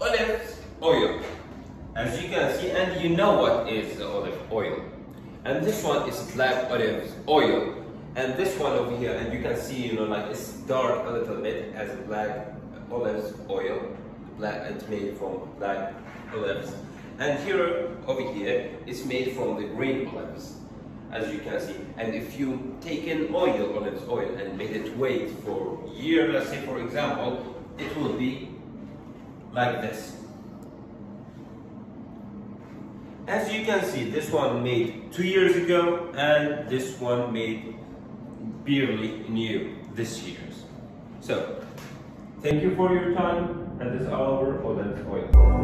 olive oil. As you can see, and you know what is the olive oil. And this one is black olive oil. And this one over here, and you can see, you know, like it's dark a little bit as black olive oil. Black, it's made from black olives. And here, over here, it's made from the green olives, as you can see. And if you take an oil, olive oil, and make it wait for year, let's say for example, it will be like this. As you can see, this one made two years ago, and this one made barely new this year. So, thank you for your time, and this is our olive oil.